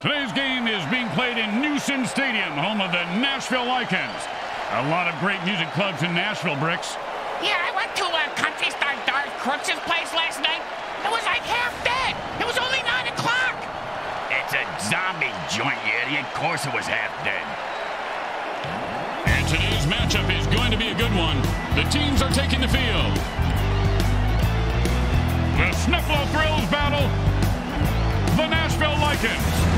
Today's game is being played in Newson Stadium, home of the Gnashville Lycans. A lot of great music clubs in Gnashville, Bricks. Yeah, I went to a country star Darth Crooks' place last night. It was like half dead. It was only 9 o'clock. It's a zombie joint, you idiot. Of course it was half dead. And today's matchup is going to be a good one. The teams are taking the field. The Snuffalo Thrills battle, the Gnashville Lycans.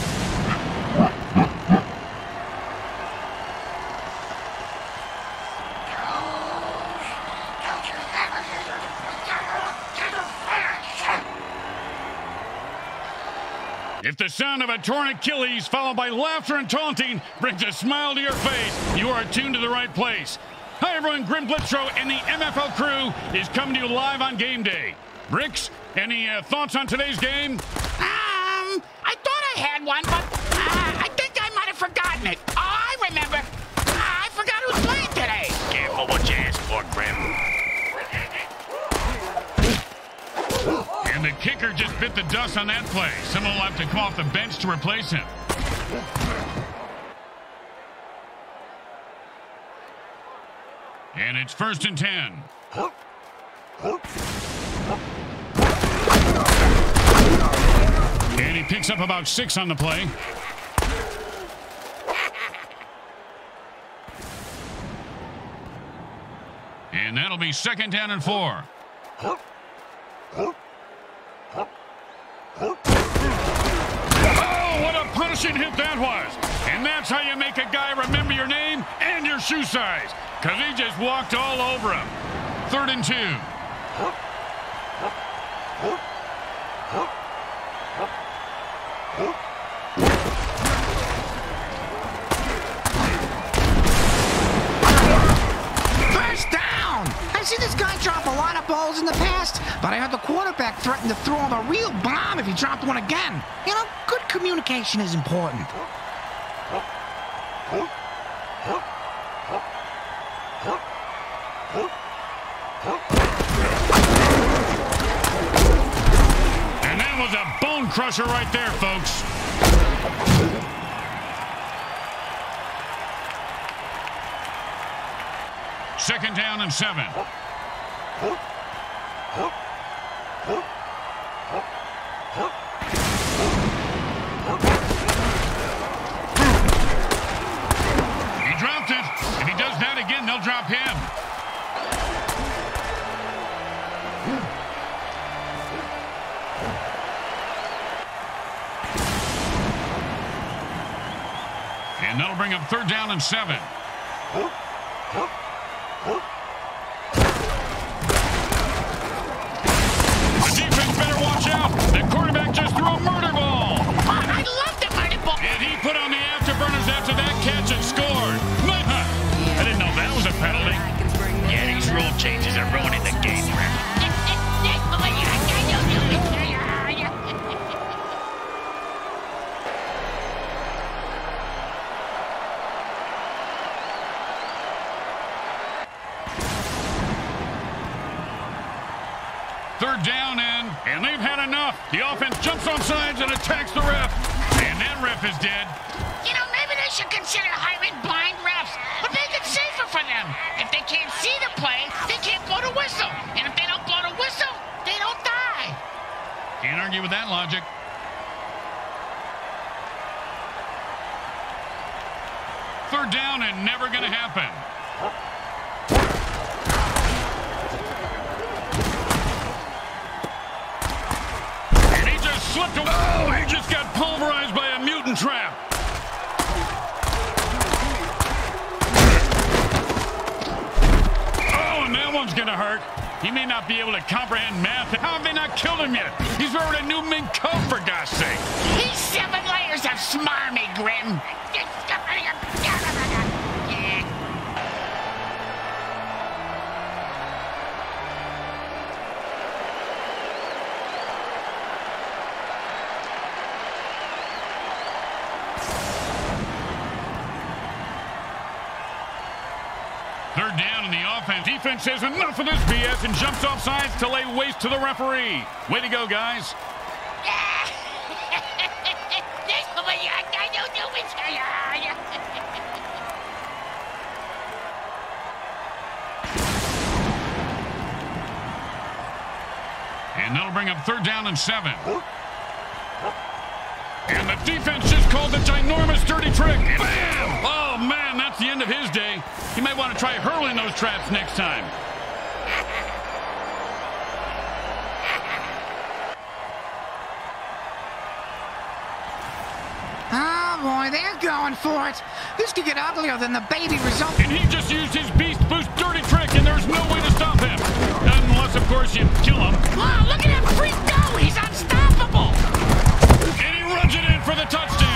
If the sound of a torn Achilles followed by laughter and taunting brings a smile to your face, you are tuned to the right place. Hi, everyone. Grim Blitzrow and the MFL crew is coming to you live on game day. Bricks, any uh, thoughts on today's game? Um, I thought I had one, but uh, I think I might have forgotten it. Kicker just bit the dust on that play. Someone will have to come off the bench to replace him. And it's first and ten. And he picks up about six on the play. And that'll be second down and four. Oh, what a punishing hit that was. And that's how you make a guy remember your name and your shoe size. Because he just walked all over him. Third and two. In the past, but I heard the quarterback threaten to throw him a real bomb if he dropped one again. You know, good communication is important. And that was a bone crusher right there, folks. Second down and seven. He dropped it. If he does that again, they'll drop him. And that'll bring up third down and seven. Out. The quarterback just threw a murder ball. I love the murder ball. And he put on the afterburners after that catch and scored. I didn't know that was a penalty. Yeah, these rule changes are ruining the enough. The offense jumps on sides and attacks the ref. And that ref is dead. You know, maybe they should consider hiring blind refs. But make it safer for them. If they can't see the play, they can't blow the whistle. And if they don't blow the whistle, they don't die. Can't argue with that logic. Third down and never going to happen. Slipped away. Oh, he just got pulverized by a mutant trap. Oh, and that one's going to hurt. He may not be able to comprehend math. How have they not killed him yet? He's wearing a new mink coat, for God's sake. He's seven layers of smarmy, Grim. Offense. Defense says enough of this BS and jumps off sides to lay waste to the referee. Way to go, guys. And that'll bring up third down and seven. And the defense just called the ginormous dirty trick. Bam! Oh, man, that's the end of his day. He might want to try hurling those traps next time. Oh, boy, they're going for it. This could get uglier than the baby result. And he just used his Beast Boost dirty trick, and there's no way to stop him. Unless, of course, you kill him. Wow, look at him freak go! He's unstoppable! And he runs it in for the touchdown.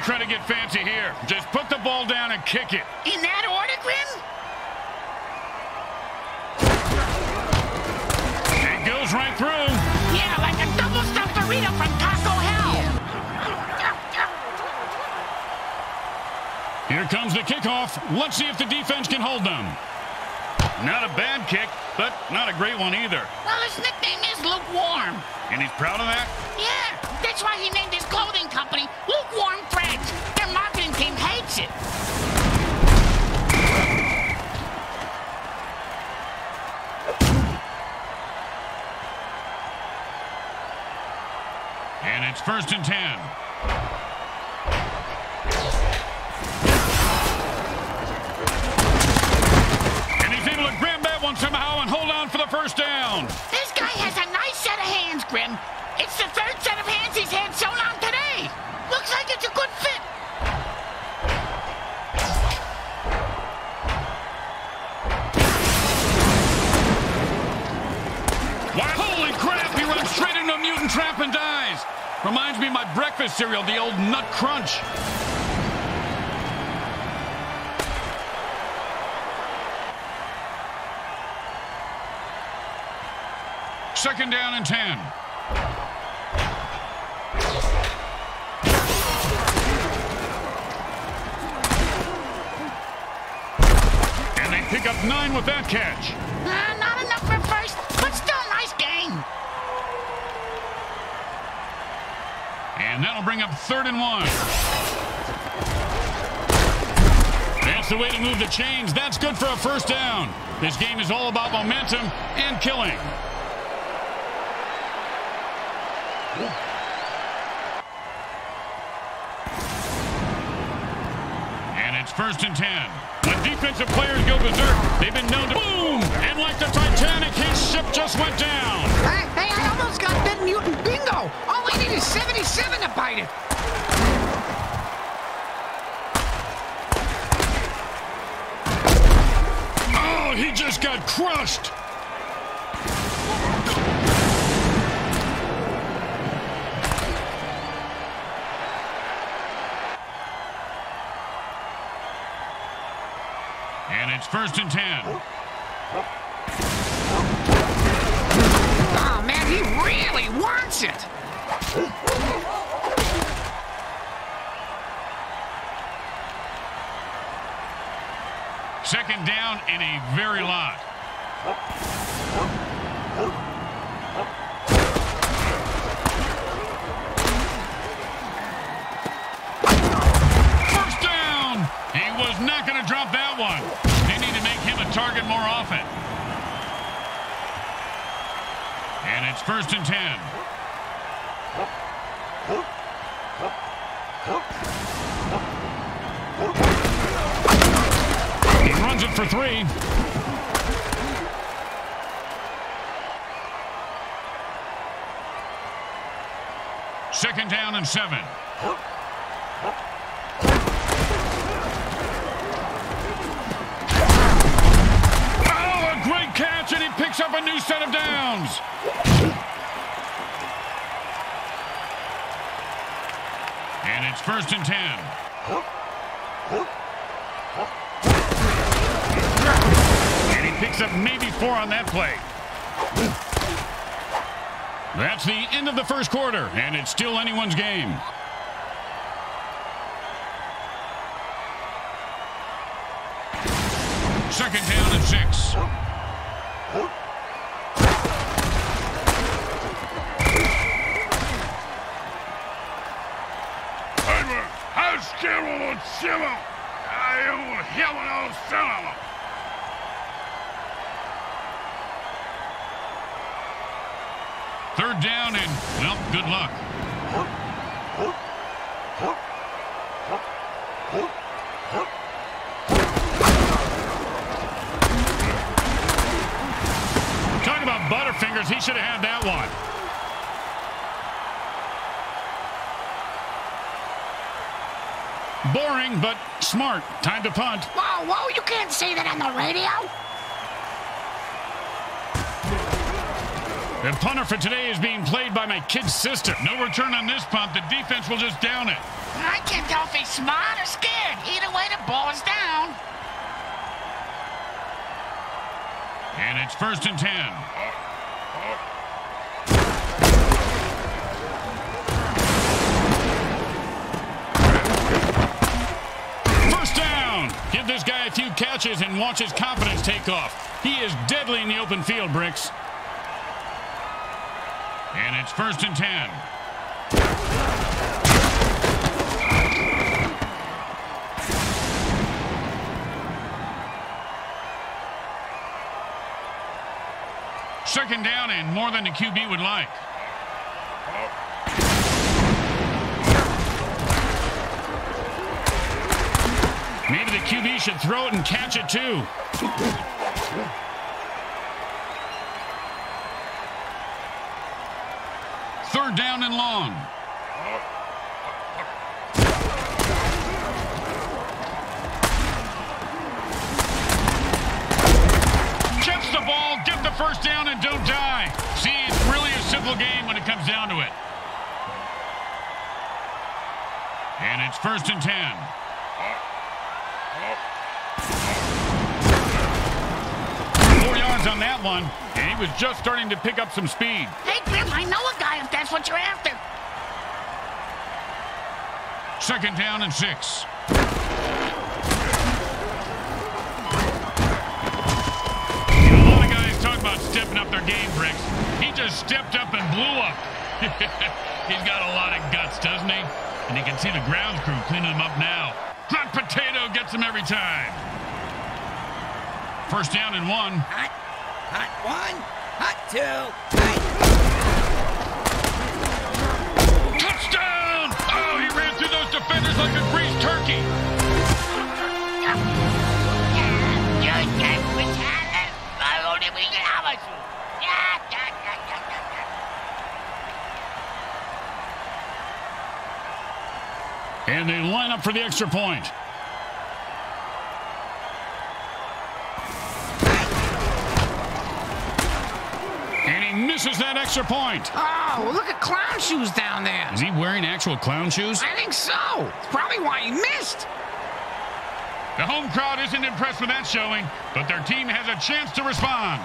Don't try to get fancy here. Just put the ball down and kick it. In that order, Grim? It goes right through. Yeah, like a double stuffed burrito from Taco Hell. Here comes the kickoff. Let's see if the defense can hold them. Not a bad kick, but not a great one either. Well, his nickname is Lukewarm. And he's proud of that? Yeah, that's why he named his clothing company Lukewarm it's first and ten. And he's able to grab that one somehow and hold on for the first down. This guy has a nice set of hands, Grim. It's the third set of hands he's had sewn on today. Looks like it's a good fit. Wow. Holy crap, he runs straight into a mutant trap and dies. Reminds me of my breakfast cereal, the old Nut Crunch. Second down and 10. And they pick up nine with that catch. Ah! And that'll bring up third and one. That's the way to move the chains. That's good for a first down. This game is all about momentum and killing. And it's first and ten. When defensive players go berserk, they've been known to boom! And like the Titanic, his ship just went down. Hey, hey, I almost got that mutant bingo. All I need is 77 to bite it. Oh, he just got crushed. And it's first and ten. Second down and a very lot. First down. He was not going to drop that one. They need to make him a target more often. And it's first and ten. For three. Second down and seven. Oh, a great catch, and he picks up a new set of downs. And it's first and ten. Picks up maybe four on that play. That's the end of the first quarter, and it's still anyone's game. Second down and six. Third down and, well, good luck. Talking about Butterfingers, he should have had that one. Boring, but smart. Time to punt. Whoa, whoa, you can't say that on the radio. The punter for today is being played by my kid's sister. No return on this punt. The defense will just down it. I can't tell if he's smart or scared. Either way, the ball is down. And it's first and ten. First down. Give this guy a few catches and watch his confidence take off. He is deadly in the open field, Bricks. And it's first and ten. Second down and more than the QB would like. Maybe the QB should throw it and catch it too. Third down and long. Catch the ball, get the first down, and don't die. See, it's really a simple game when it comes down to it. And it's first and ten. Four yards on that one, was just starting to pick up some speed. Hey, Grim, I know a guy if that's what you're after. Second down and six. You know, a lot of guys talk about stepping up their game, Bricks. He just stepped up and blew up. He's got a lot of guts, doesn't he? And you can see the grounds crew cleaning him up now. Hot potato gets him every time. First down and one. Hot one, hot two, hot Touchdown! Oh, he ran through those defenders like a greased turkey. And they line up for the extra point. He misses that extra point. Oh, look at clown shoes down there. Is he wearing actual clown shoes? I think so. It's probably why he missed. The home crowd isn't impressed with that showing, but their team has a chance to respond.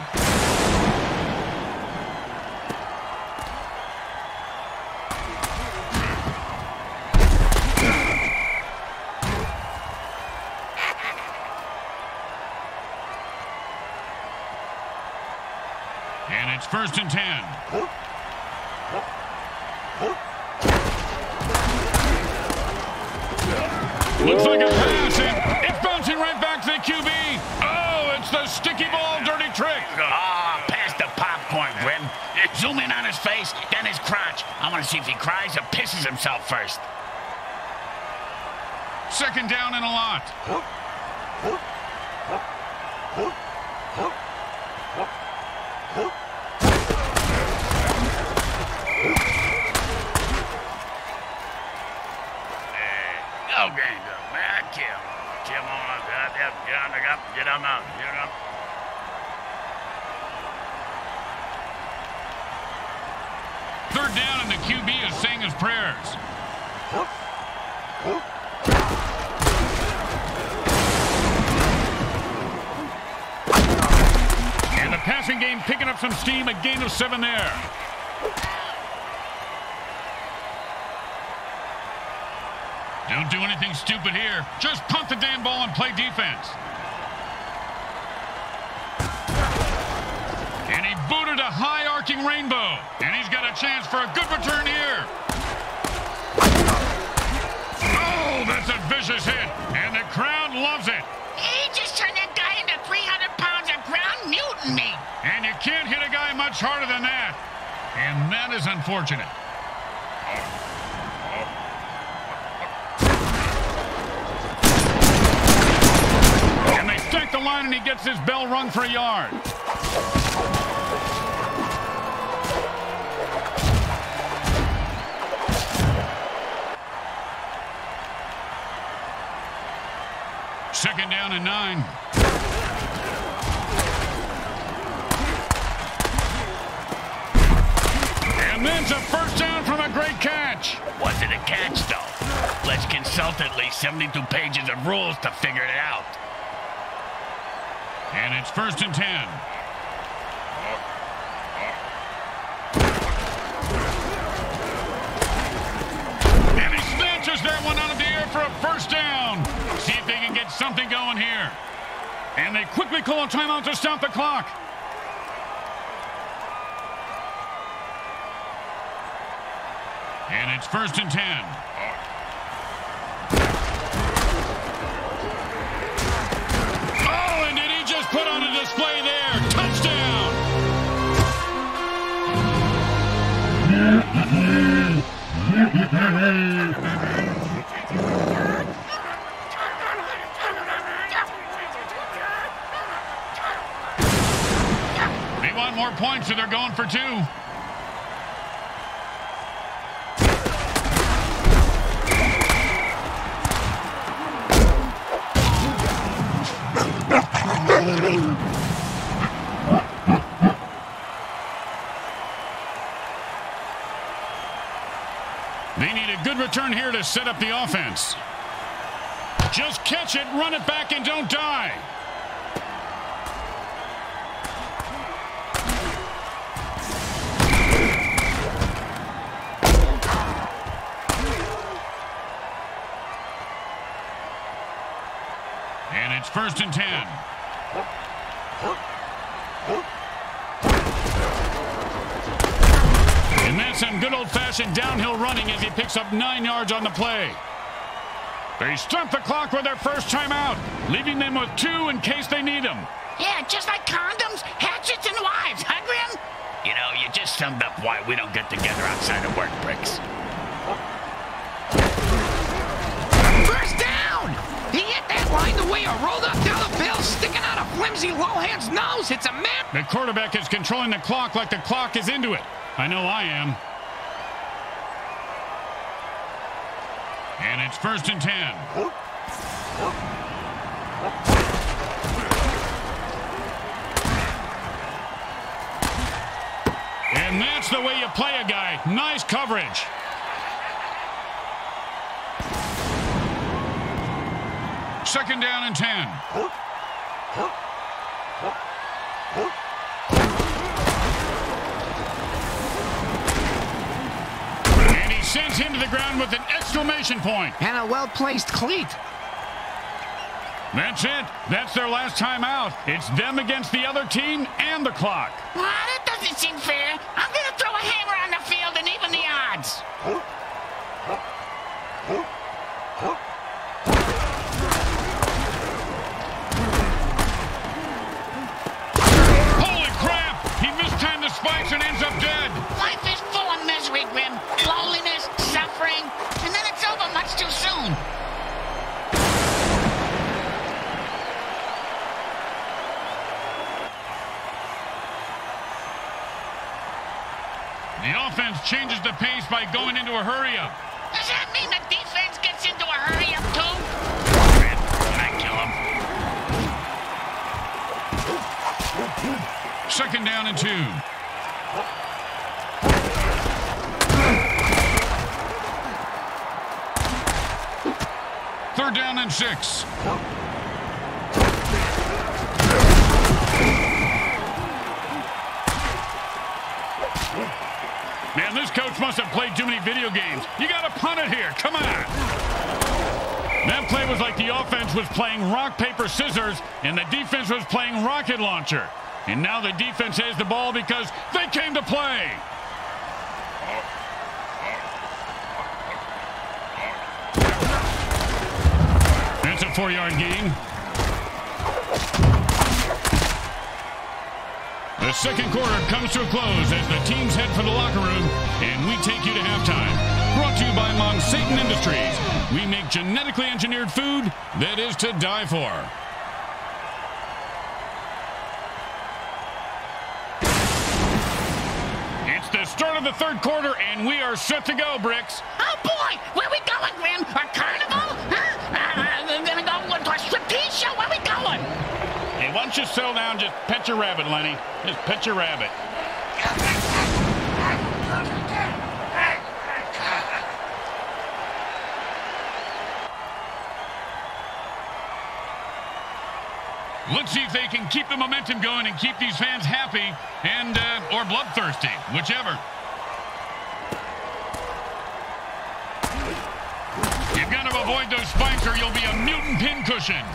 It's first and ten. Looks like a pass, and it's bouncing right back to the QB. Oh, it's the sticky ball dirty trick. Ah, pass the popcorn, Grim. Zoom in on his face, then his crotch. I want to see if he cries or pisses himself first. Second down and a lot. Okay, good. Man, Kim. Kim on up. Get up, get on, get on up, get up. Third down, and the QB is saying his prayers. And the passing game picking up some steam. A gain of seven there. Don't do anything stupid here. Just punt the damn ball and play defense. And he booted a high arcing rainbow. And he's got a chance for a good return here. Oh, that's a vicious hit. And the crowd loves it. He just turned that guy into 300 pounds of ground mutant meat. And you can't hit a guy much harder than that. And that is unfortunate. And they stack the line and he gets his bell rung for a yard. Second down and nine. And that's a first down from a great catch. Was it a catch, though? Let's consult at least 72 pages of rules to figure it out. And it's first and ten. And he snatches that one out of the air for a first down. Get something going here. And they quickly call a timeout to stop the clock. And it's first and ten. Oh, and did he just put on a display there? Touchdown! They want more points, so they're going for two. They need a good return here to set up the offense. Just catch it, run it back, and don't die. Picks up nine yards on the play. They stop the clock with their first timeout, leaving them with two in case they need them. Yeah, just like condoms, hatchets, and wives, huh, Grim? You know, you just summed up why we don't get together outside of work, Bricks. First down! He hit that line the way a rolled up dollar bill sticking out of flimsy Lohan's nose. It's a map. The quarterback is controlling the clock like the clock is into it. I know I am. And it's first and ten. And that's the way you play a guy. Nice coverage. Second down and ten. Sends him to the ground with an exclamation point. And a well-placed cleat. That's it. That's their last time out. It's them against the other team and the clock. Ah, that doesn't seem fair. I'm gonna throw a hammer on the field and even the odds. Holy crap! He mistimed the spikes and ends up dead. Life is full of misery, Grim. Loneliness, suffering, and then it's over much too soon. The offense changes the pace by going into a hurry-up. Does that mean the defense gets into a hurry up too? Red, can I kill him? Second down and two. Third down and six. Coach must have played too many video games. You got to punt it here. Come on. That play was like the offense was playing rock, paper, scissors, and the defense was playing rocket launcher. And now the defense has the ball because they came to play. That's a four-yard gain. Second quarter comes to a close as the teams head for the locker room, and we take you to halftime. Brought to you by Monsatan Industries. We make genetically engineered food that is to die for. It's the start of the third quarter, and we are set to go, Bricks. Oh boy, where we going, Grim? A carnival? Don't you settle down, just pet your rabbit, Lenny. Just pet your rabbit. Let's see if they can keep the momentum going and keep these fans happy and uh, or bloodthirsty, whichever. You've got to avoid those spikes or you'll be a mutant pincushion.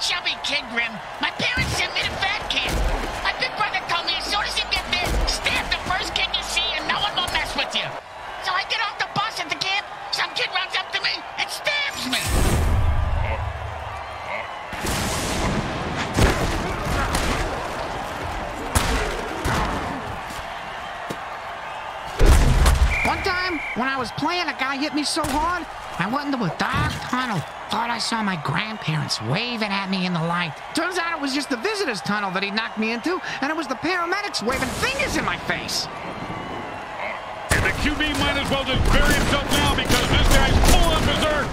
Chubby kid, Grim. My parents sent me to fat camp. My big brother told me as soon as you get there, stab the first kid you see and no one will mess with you. So I get off the bus at the camp, some kid runs up to me and stabs me. One time, when I was playing, a guy hit me so hard, I went into a dark tunnel. Thought I saw my grandparents waving at me in the light. Turns out it was just the visitor's tunnel that he knocked me into, and it was the paramedics waving fingers in my face. And the QB might as well just bury himself now because this guy's full of berserk.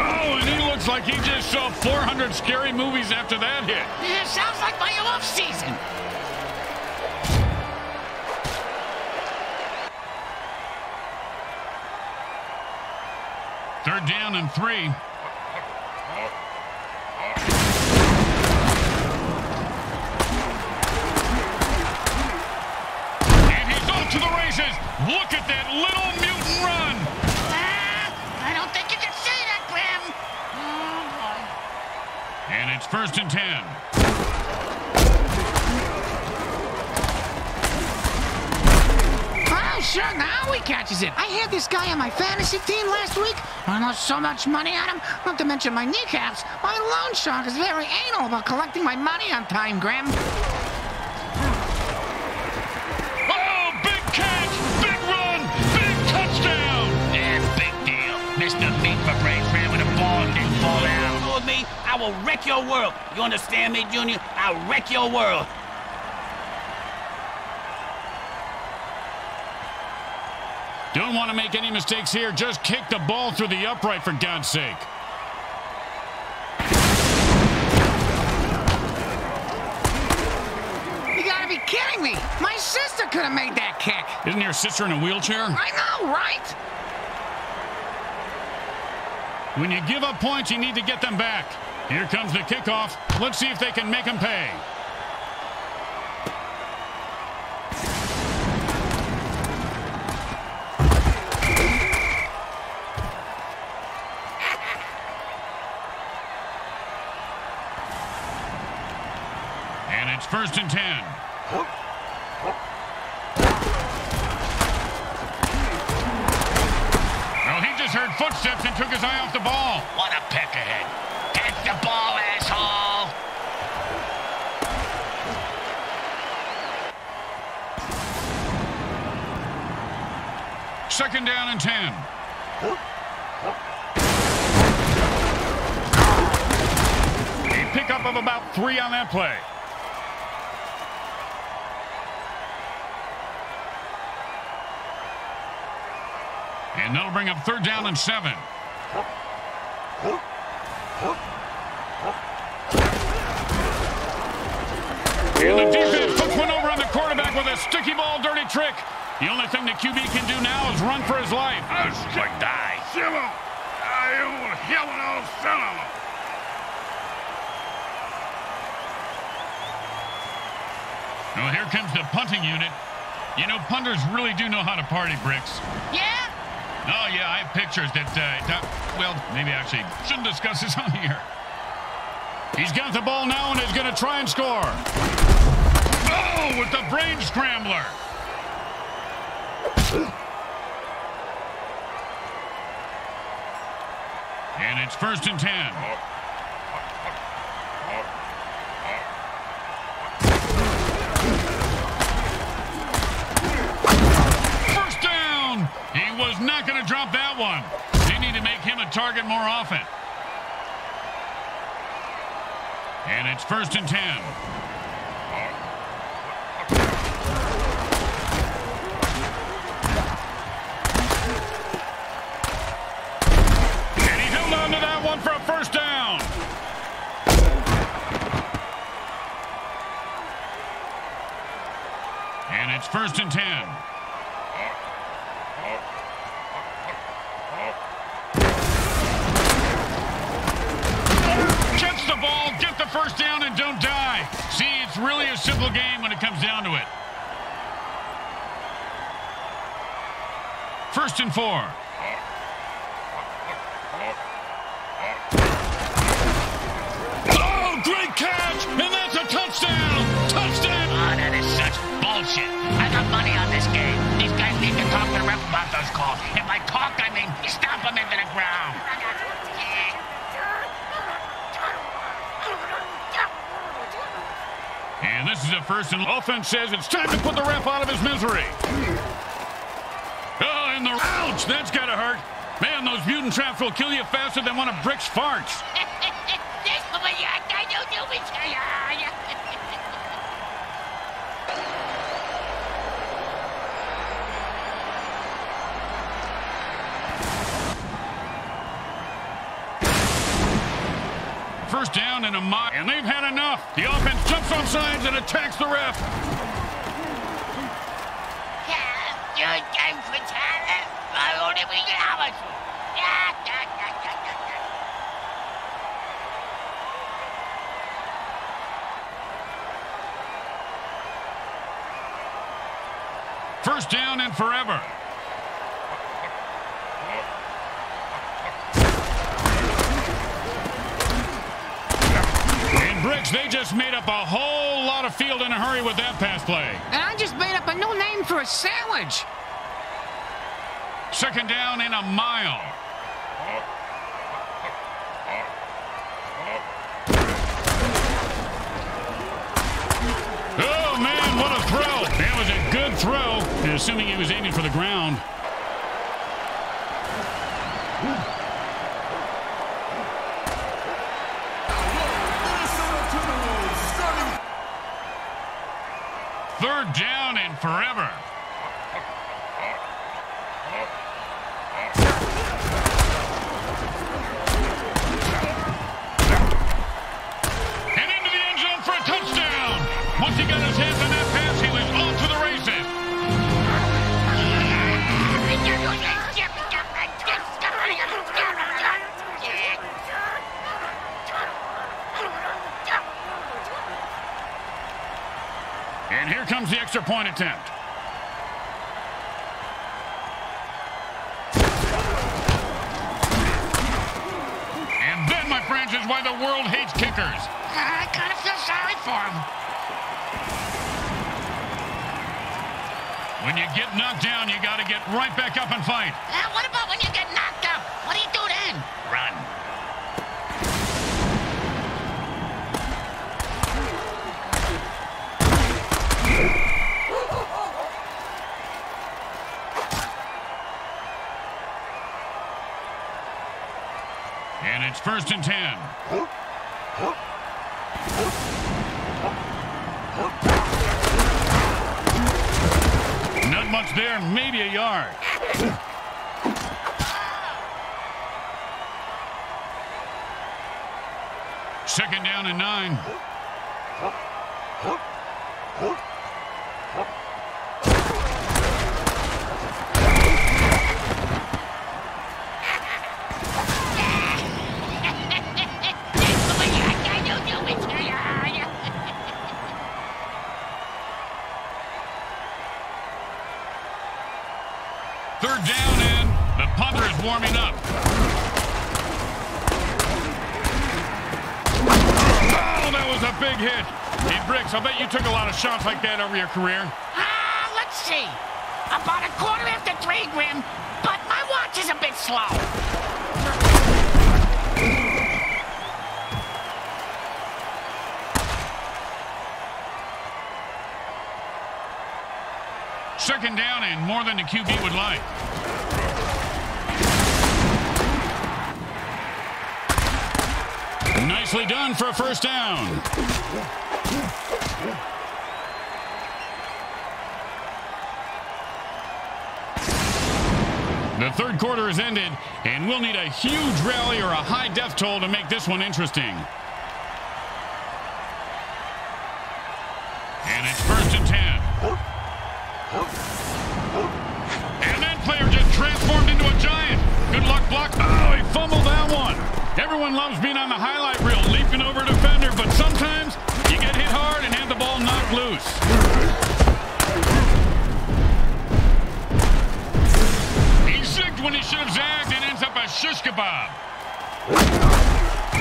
Oh, and he looks like he just saw 400 scary movies after that hit. Yeah, sounds like my off season. Third down and three. And he's off to the races. Look at that little mutant run. Ah, I don't think you can say that, Grim. Oh, boy. And it's first and ten. Sure, now he catches it. I had this guy on my fantasy team last week. I lost so much money on him, not to mention my kneecaps. My loan shark is very anal about collecting my money on time, Graham. Oh, big catch, big run, big touchdown. Yeah, big deal. Mr. Meat for Brains ran with a ball and didn't fall down. With me, I will wreck your world. You understand me, Junior? I'll wreck your world. Don't want to make any mistakes here. Just kick the ball through the upright, for God's sake. You gotta be kidding me. My sister could have made that kick. Isn't your sister in a wheelchair? I know, right? When you give up points, you need to get them back. Here comes the kickoff. Let's see if they can make them pay. First and ten. Well, he just heard footsteps and took his eye off the ball. What a peckerhead. Get the ball, asshole. Second down and 10. A pickup of about three on that play. And that'll bring up third down and seven. And the defense puts one over on the quarterback with a sticky ball dirty trick. The only thing the QB can do now is run for his life. Or die. Well, here comes the punting unit. You know, punters really do know how to party, Bricks. Yeah? Oh, yeah, I have pictures that, uh, that well, maybe actually shouldn't discuss this on here. He's got the ball now and is going to try and score. Oh, with the brain scrambler. And it's first and ten. Was not going to drop that one. They need to make him a target more often. And it's first and ten. And he held on to that one for a first down. And it's first and ten. Ball, get the first down, and don't die. See, it's really a simple game when it comes down to it. First and four. Oh, great catch! And that's a touchdown! Touchdown! Oh, that is such bullshit. I got money on this game. These guys need to talk to the ref about those calls. And by talk, I mean stomp them into the ground. And this is a first and offense says it's time to put the ref out of his misery. Oh, and the ouch, that's gotta hurt. Man, those mutant traps will kill you faster than one of Brick's farts. First down and a mile, and they've had enough. The offense jumps on sides and attacks the ref. First down and forever. And they just made up a whole lot of field in a hurry with that pass play. And I just made up a new name for a sandwich. Second down and a mile. Oh, man, what a throw. That was a good throw, and assuming he was aiming for the ground. Down and forever. Comes the extra point attempt. And that, my friends, is why the world hates kickers. I kind of feel sorry for him. When you get knocked down, you got to get right back up and fight. Uh, what about when you get knocked up? What do you do then? Run. And it's first and ten. Not much there, maybe a yard. Second down and nine. Up. Oh, that was a big hit. Hey, Bricks, I bet you took a lot of shots like that over your career. Ah, let's see. About a quarter after three, Grim, but my watch is a bit slow. Second down and more than the QB would like. Nicely done for a first down. The third quarter has ended, and we'll need a huge rally or a high death toll to make this one interesting. And it's first and ten. And that player just transformed into a giant. Good luck block. Oh, he fumbled that one. Everyone loves being on the highlight shish kebab.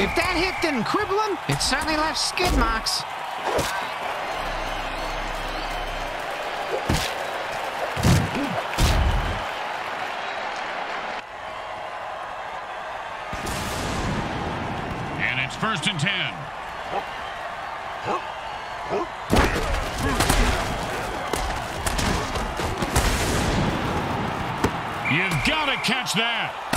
If that hit didn't cripple him, it certainly left skid marks. And it's first and ten. You've got to catch that.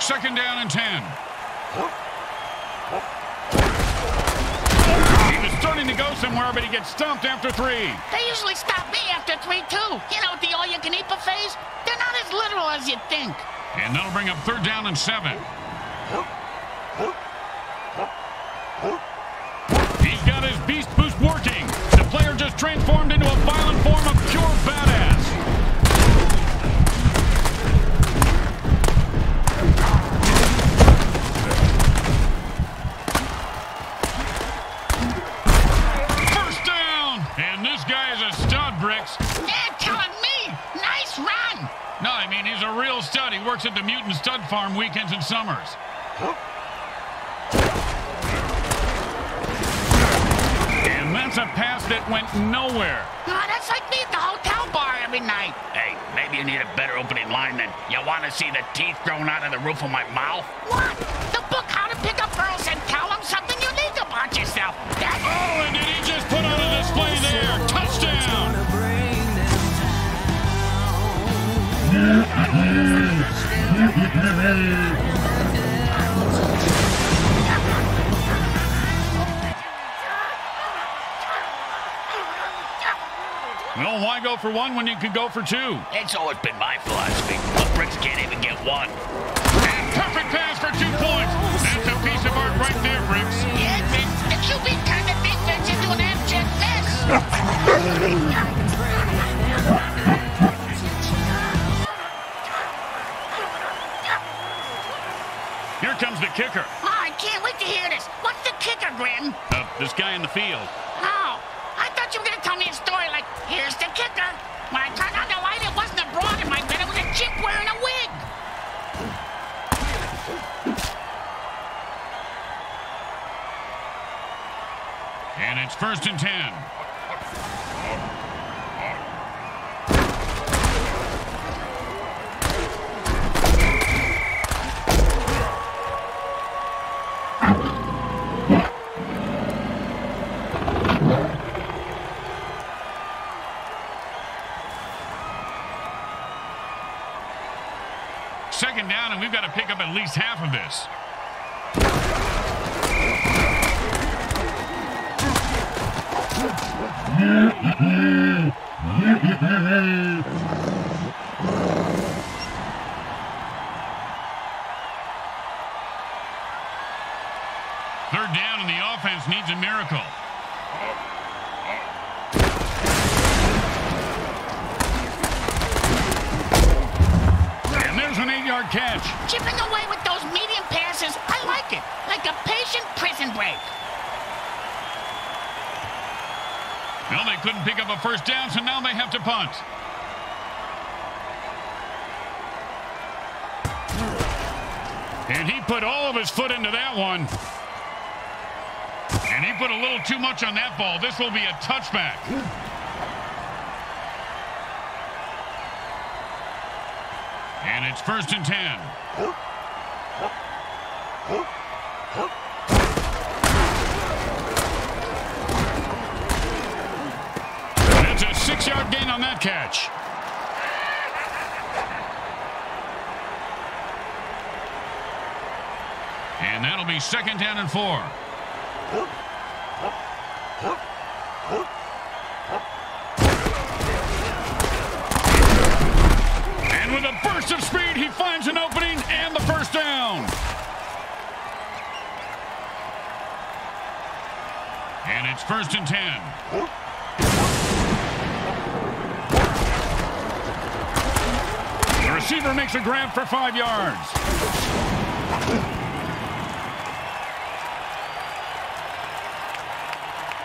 Second down and ten. He was starting to go somewhere, but he gets stumped after three. They usually stop me after three, too. You know, the all-you-can-eat buffets? They're not as literal as you'd think. And that'll bring up third down and seven. He's got his beast boost working. The player just transformed into a violent He works at the Mutant Stud Farm weekends and summers. And that's a pass that went nowhere. Oh, that's like me at the hotel bar every night. Hey, maybe you need a better opening line than you want to see the teeth growing out of the roof of my mouth? What? The book How to Pick Up Girls and Tell Them Something Unique About Yourself. Well, why go for one when you could go for two? It's always been my philosophy. But Bricks can't even get one. And perfect pass for two points. That's a piece of art right there, Bricks. Yeah, Grim, the QB turned the defense into an abject mess. kicker. Oh, I can't wait to hear this. What's the kicker, Grim? Uh, this guy in the field. Oh, I thought you were going to tell me a story like, here's the kicker. When I turned on the light, it wasn't a broad in my bed. It was a chip wearing a wig. And it's first and ten. We've got to pick up at least half of this. Third punt. And he put all of his foot into that one. And he put a little too much on that ball. This will be a touchback. And it's first and 10. Six-yard gain on that catch. And that'll be second down and four. And with a burst of speed, he finds an opening and the first down. And it's first and ten. Receiver makes a grab for five yards.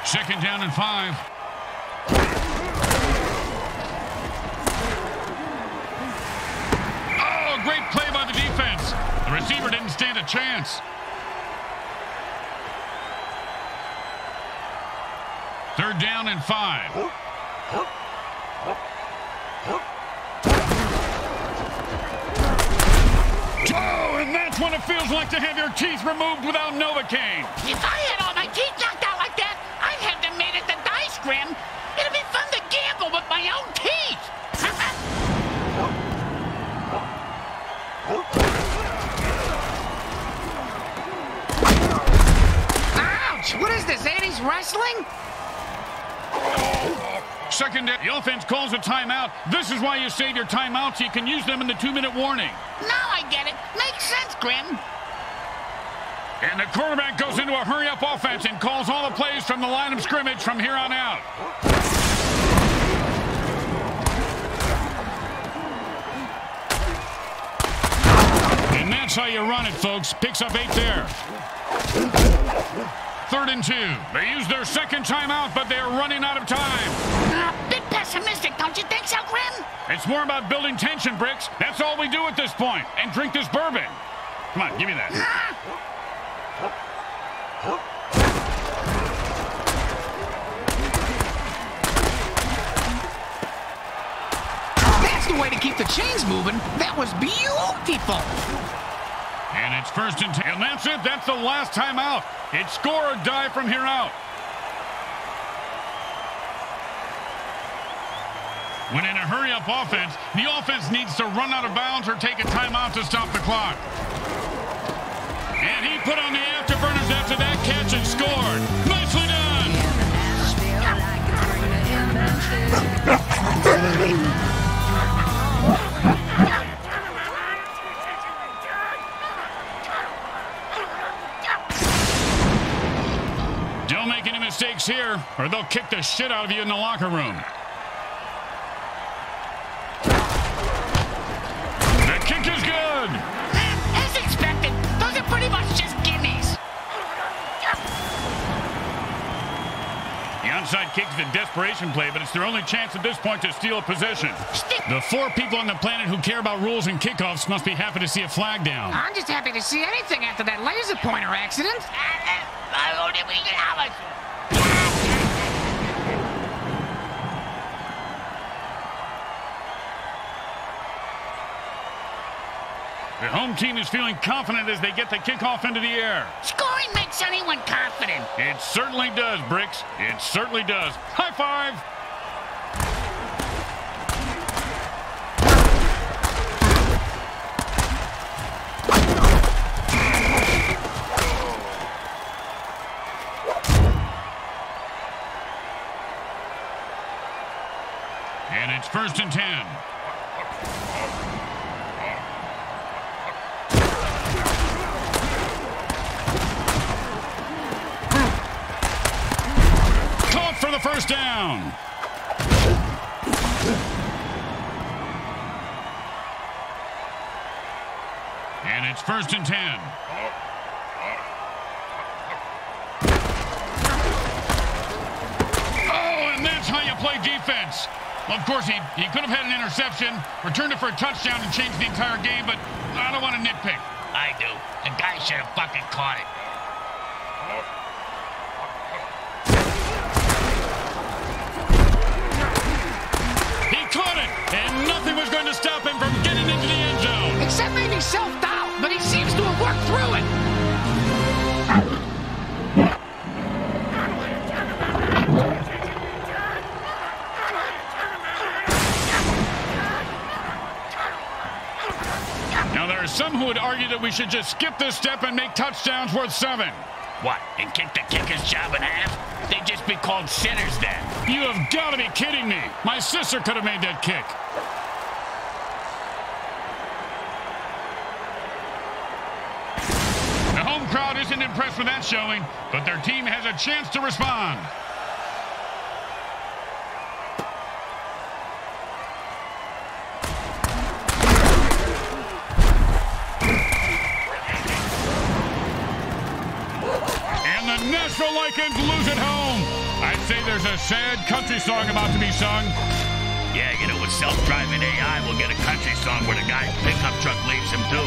Second down and five. Oh, great play by the defense. The receiver didn't stand a chance. Third down and five. It feels like to have your teeth removed without Novocaine. If I had all my teeth knocked out like that, I'd have them made at the dice grim. It'd be fun to gamble with my own teeth. Ouch! What is this, 80s wrestling? Second. The offense calls a timeout. This is why you save your timeouts. You can use them in the two-minute warning. now I get it. Makes sense, Grim. And the quarterback goes into a hurry-up offense and calls all the plays from the line of scrimmage from here on out. And that's how you run it, folks. Picks up eight there. Third and two. They use their second timeout, but they're running out of time. Uh, bit pessimistic, don't you think so, Grim? It's more about building tension, Bricks. That's all we do at this point. And drink this bourbon. Come on, give me that. That's the way to keep the chains moving. That was beautiful. And it's first and ten. And that's it. That's the last time out. It's score or die from here out. When in a hurry-up offense, the offense needs to run out of bounds or take a timeout to stop the clock. And he put on the afterburners after that catch and scored. Nicely done. Don't make any mistakes here, or they'll kick the shit out of you in the locker room. The onside kick is a desperation play, but it's their only chance at this point to steal a position. The four people on the planet who care about rules and kickoffs must be happy to see a flag down. I'm just happy to see anything after that laser pointer accident. The home team is feeling confident as they get the kickoff into the air. Scoring makes anyone confident. It certainly does, Bricks. It certainly does. High five. First and ten. Oh, and that's how you play defense. Well, of course, he, he could have had an interception, returned it for a touchdown, and changed the entire game, but I don't want to nitpick. I do. The guy should have fucking caught it. He caught it, and nothing was going to stop him from getting into the end zone. Except maybe self-doubt, but he seems to have worked through it. Now, there are some who would argue that we should just skip this step and make touchdowns worth seven. What, and kick the kicker's job in half? They'd just be called sinners then. You have got to be kidding me. My sister could have made that kick. The home crowd isn't impressed with that showing, but their team has a chance to respond. And the Gnashville Lycans lose at home. I'd say there's a sad country song about to be sung. Yeah, you know, with self-driving AI, we'll get a country song where the guy's pickup truck leaves him too.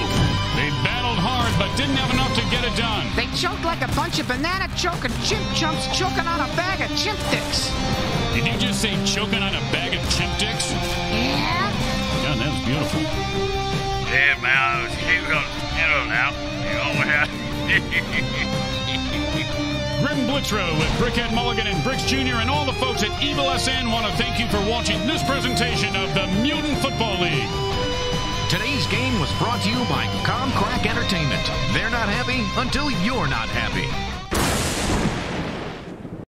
They battled hard, but didn't have enough to get it done. They choked like a bunch of banana choking chimp chumps choking on a bag of chimp dicks. Did you just say choking on a bag of chimp dicks? Yeah? God, that was beautiful. Yeah, man, I was, you know, you know now. You know what Blitzrow with Brickhead Mulligan and Bricks Jr. and all the folks at Evil SN want to thank you for watching this presentation of the Mutant Football League. Today's game was brought to you by Comcrack Entertainment. They're not happy until you're not happy.